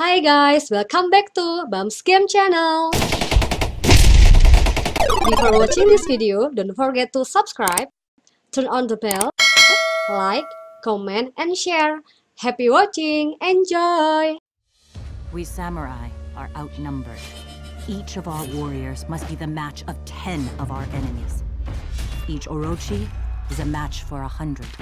Hi guys, welcome back to Bamz Game channel. Before watching this video, don't forget to subscribe, turn on the bell, like, comment, and share. Happy watching, enjoy! We samurai are outnumbered. Each of our warriors must be the match of 10 of our enemies. Each Orochi is a match for a hundred.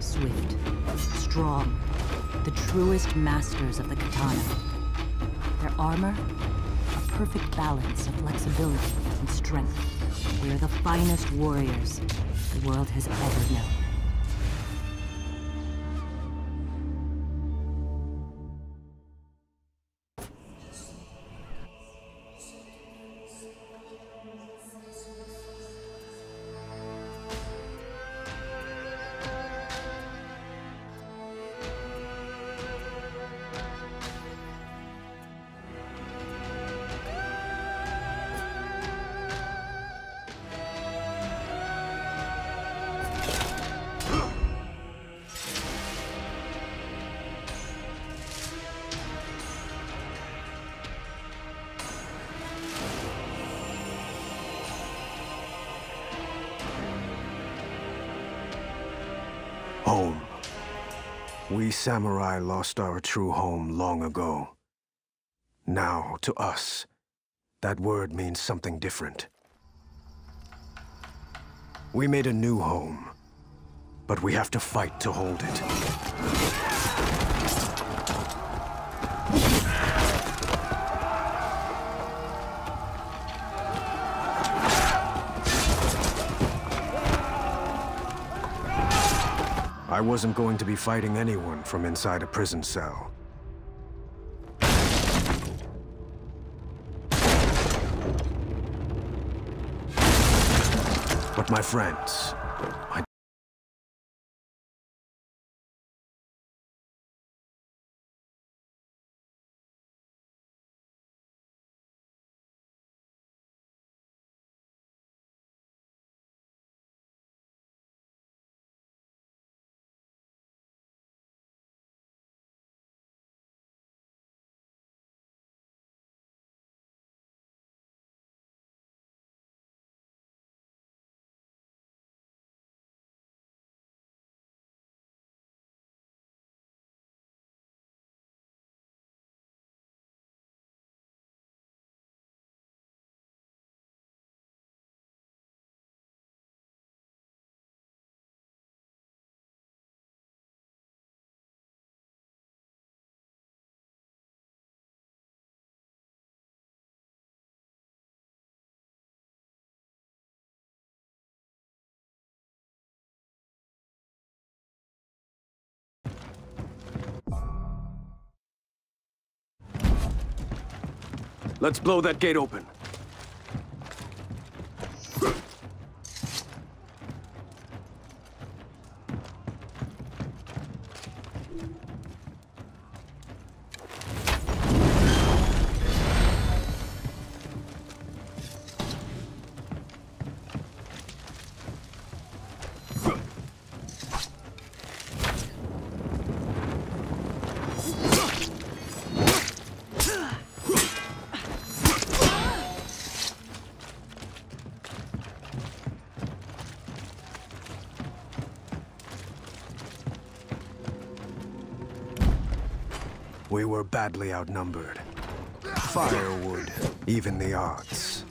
Swift, strong, the truest masters of the katana. Their armor, a perfect balance of flexibility and strength. We are the finest warriors the world has ever known. Samurai lost our true home long ago. Now, to us, that word means something different. We made a new home, but we have to fight to hold it. I wasn't going to be fighting anyone from inside a prison cell. But my friends, Let's blow that gate open. We were badly outnumbered. Firewood, even the odds.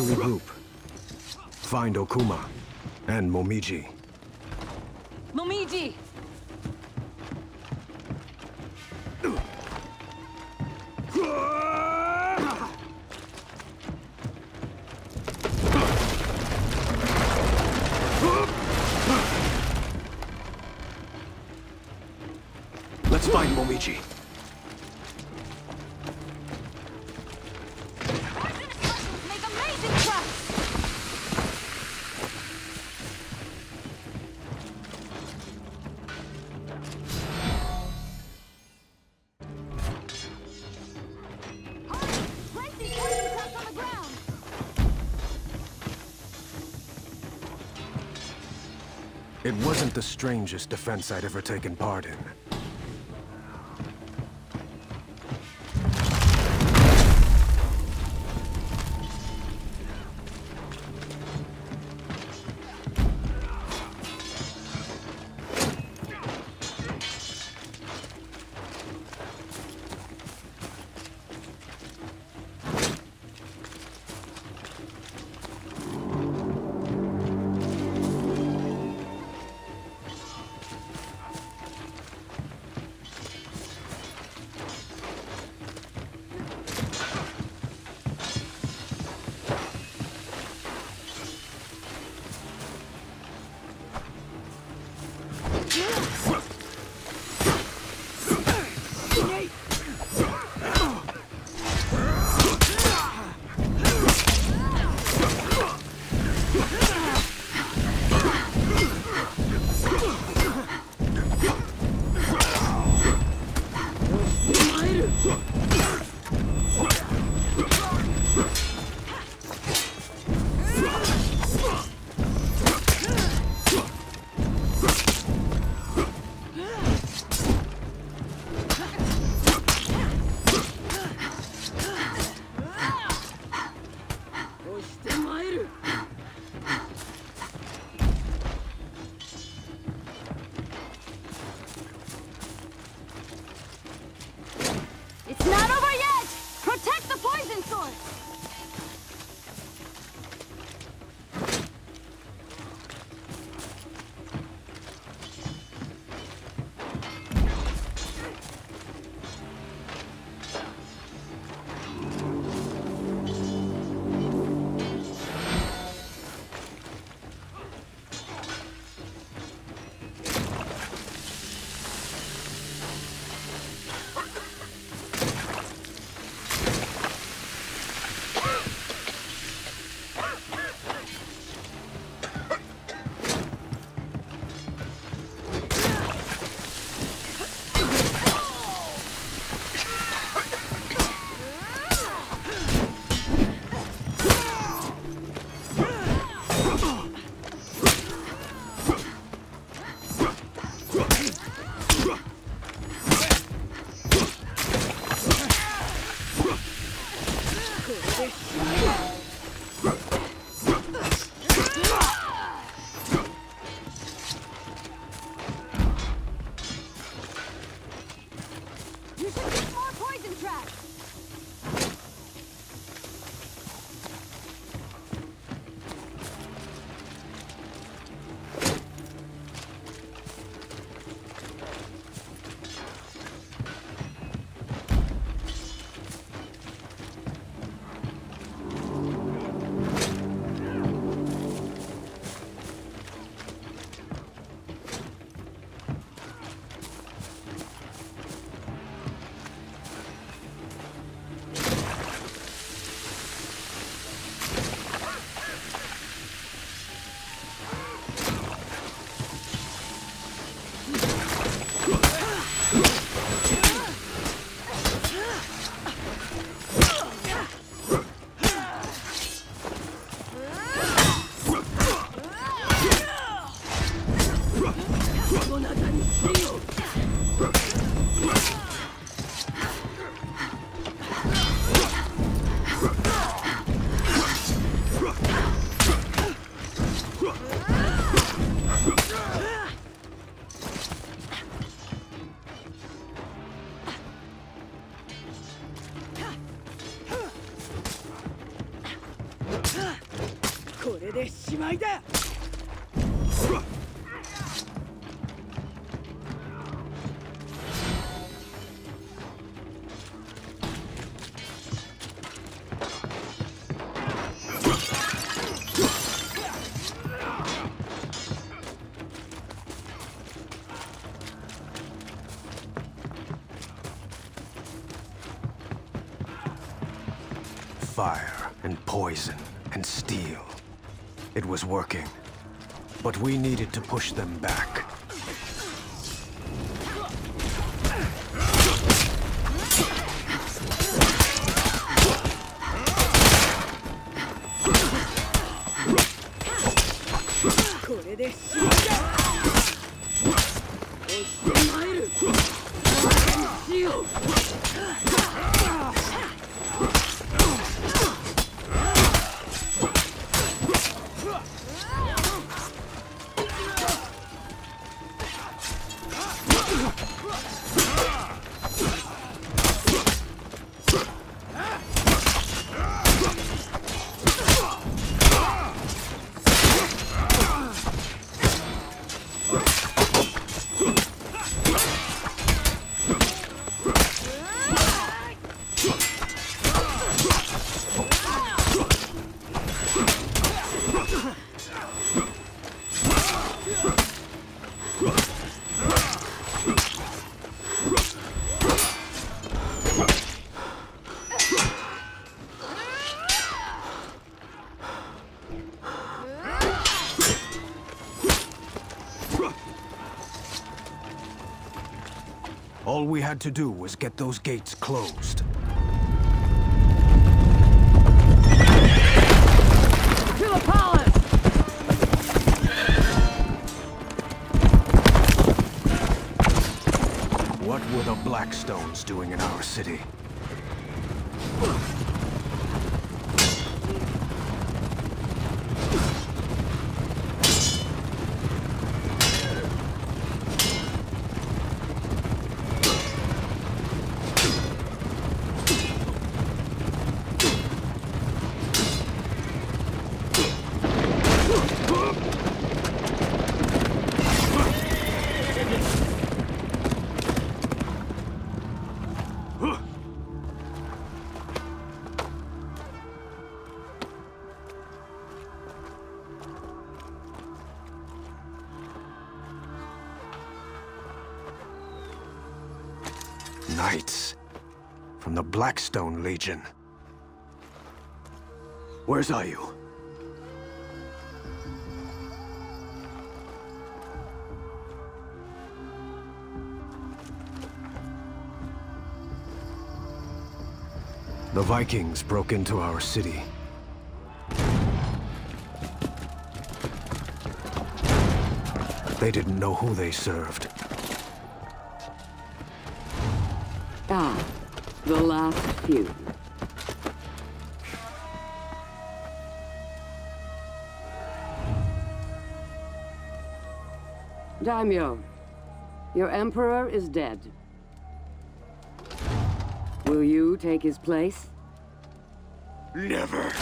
To regroup. Find Okuma and Momiji. Momiji! It wasn't the strangest defense I'd ever taken part in. Poison and steel. It was working. But we needed to push them back. All we had to do was get those gates closed. What were the Blackstones doing in our city? Blackstone Legion. Where's Ayu? The Vikings broke into our city. They didn't know who they served. The last few. Daimyo, your emperor is dead. Will you take his place? Never.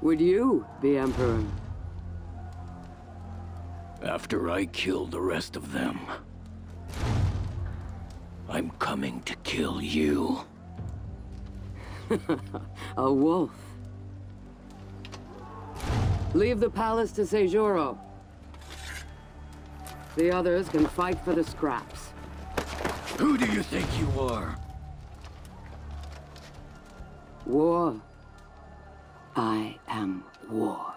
Would you be emperor? After I kill the rest of them, I'm coming to kill you. A wolf. Leave the palace to Seijuro. The others can fight for the scraps. Who do you think you are? War. I am war.